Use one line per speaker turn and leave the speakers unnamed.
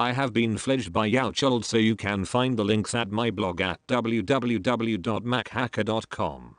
I have been fledged by Yaochild so you can find the links at my blog at www.machacker.com.